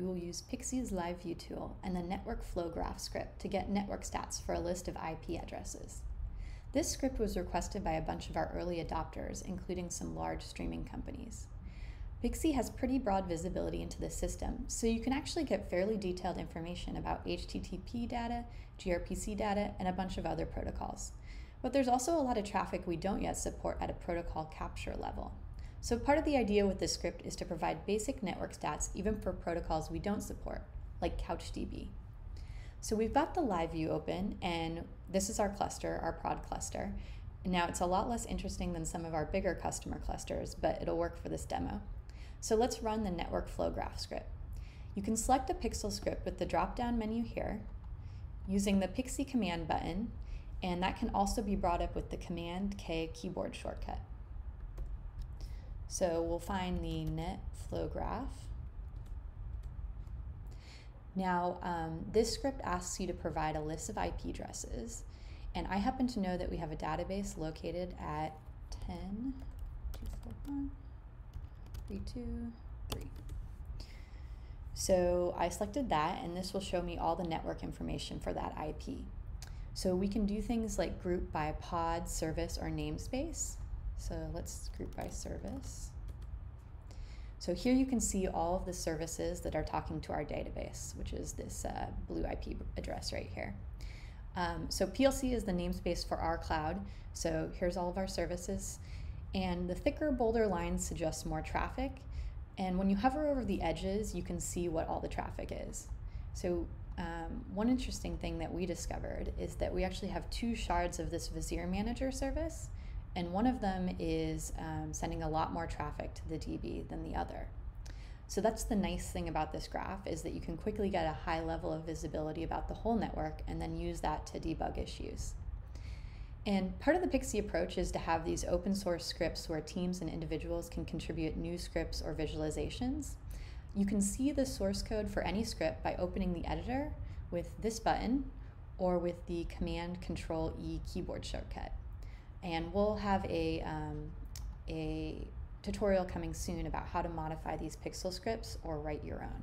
we will use Pixie's Live View tool and the Network Flow Graph script to get network stats for a list of IP addresses. This script was requested by a bunch of our early adopters, including some large streaming companies. Pixie has pretty broad visibility into the system, so you can actually get fairly detailed information about HTTP data, gRPC data, and a bunch of other protocols. But there's also a lot of traffic we don't yet support at a protocol capture level. So part of the idea with this script is to provide basic network stats even for protocols we don't support, like CouchDB. So we've got the live view open, and this is our cluster, our prod cluster. Now it's a lot less interesting than some of our bigger customer clusters, but it'll work for this demo. So let's run the network flow graph script. You can select a PxL script with the drop-down menu here, using the Pixie command button, and that can also be brought up with the Command K keyboard shortcut. So we'll find the net flow graph. Now, um, this script asks you to provide a list of IP addresses, and I happen to know that we have a database located at 10, 241, three, two, three. So I selected that and this will show me all the network information for that IP. So we can do things like group by pod, service, or namespace. So let's group by service. So here you can see all of the services that are talking to our database, which is this uh, blue IP address right here. Um, so PLC is the namespace for our cloud. So here's all of our services. And the thicker, bolder lines suggest more traffic. And when you hover over the edges, you can see what all the traffic is. So um, one interesting thing that we discovered is that we actually have two shards of this Vizier Manager service, and one of them is um, sending a lot more traffic to the DB than the other. So that's the nice thing about this graph is that you can quickly get a high level of visibility about the whole network and then use that to debug issues. And part of the Pixie approach is to have these open source scripts where teams and individuals can contribute new scripts or visualizations. You can see the source code for any script by opening the editor with this button or with the Command Control E keyboard shortcut. And we'll have a, um, a tutorial coming soon about how to modify these PxL scripts or write your own.